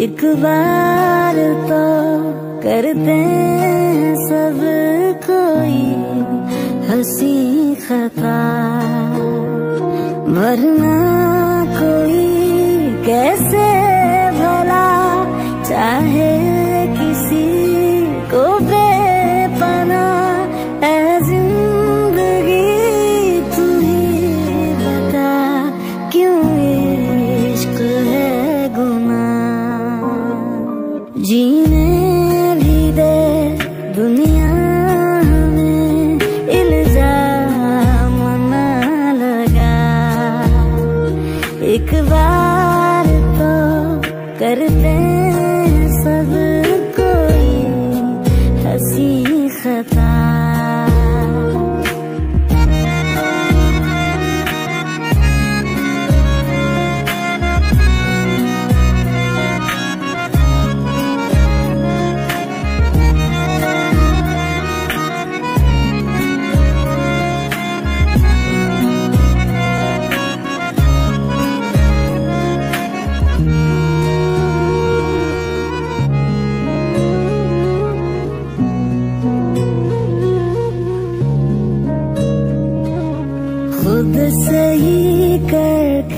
ایک بار تو کرتے ہیں سب کوئی ہنسی خطا ورنہ کرتے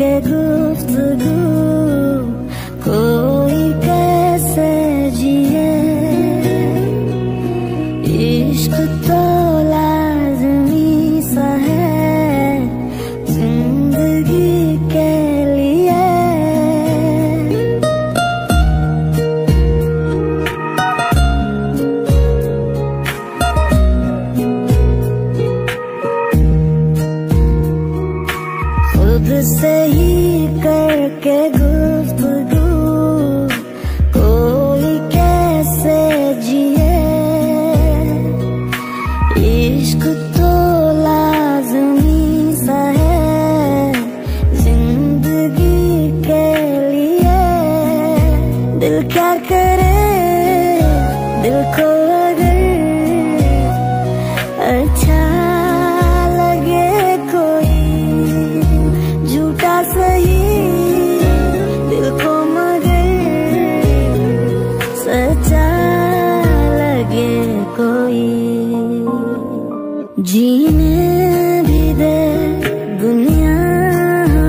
کر گفتگو خود سے ہی کر کے گفتگو۔ کوئی کیسے جیے؟ عشق تو لازمی سا ہے زندگی کے لیے۔ دل کیا کرے؟ دل کو کوئی جینے بھی دے دنیا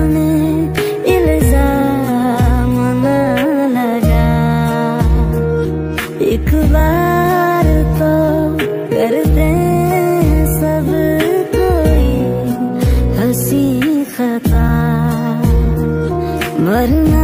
میں الزام نہ لگا۔ ایک بار تو کرتے ہیں سب کوئی ہنسی خطا۔ ورنہ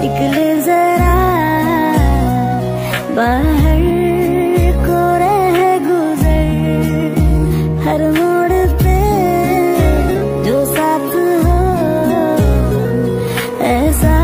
نکلے ذرا باہر کو رہ گزر ہر موڑ پہ جو ساتھ ہو ایسا